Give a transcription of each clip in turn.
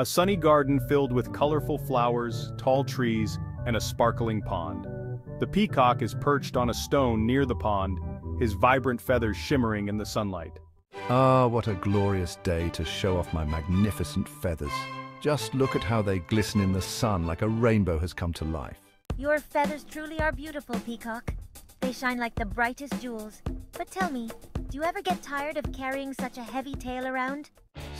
A sunny garden filled with colorful flowers, tall trees, and a sparkling pond. The peacock is perched on a stone near the pond, his vibrant feathers shimmering in the sunlight. Ah, what a glorious day to show off my magnificent feathers. Just look at how they glisten in the sun like a rainbow has come to life. Your feathers truly are beautiful, Peacock. They shine like the brightest jewels. But tell me, do you ever get tired of carrying such a heavy tail around?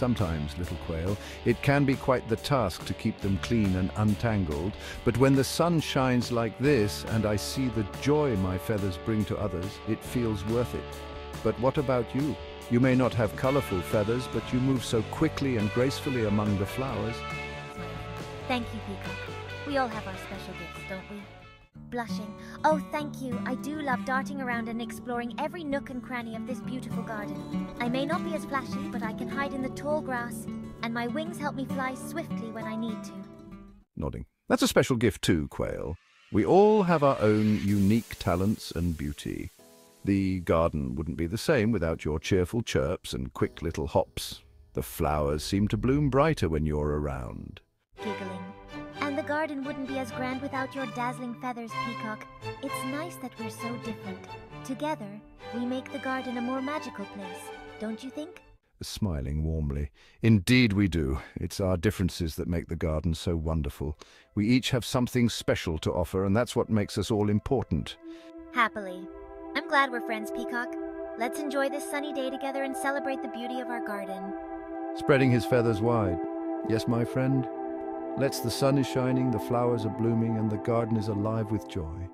Sometimes, little quail, it can be quite the task to keep them clean and untangled, but when the sun shines like this and I see the joy my feathers bring to others, it feels worth it. But what about you? You may not have colorful feathers, but you move so quickly and gracefully among the flowers. Thank you, Peacock. We all have our special gifts, don't we? Blushing. Oh, thank you. I do love darting around and exploring every nook and cranny of this beautiful garden. I may not be as flashy, but I can hide in the tall grass, and my wings help me fly swiftly when I need to. Nodding. That's a special gift too, Quail. We all have our own unique talents and beauty. The garden wouldn't be the same without your cheerful chirps and quick little hops. The flowers seem to bloom brighter when you're around. Giggling. And the garden wouldn't be as grand without your dazzling feathers, Peacock. It's nice that we're so different. Together, we make the garden a more magical place, don't you think? Smiling warmly. Indeed we do. It's our differences that make the garden so wonderful. We each have something special to offer, and that's what makes us all important. Happily. I'm glad we're friends, Peacock. Let's enjoy this sunny day together and celebrate the beauty of our garden. Spreading his feathers wide. Yes, my friend? Let's the sun is shining, the flowers are blooming, and the garden is alive with joy.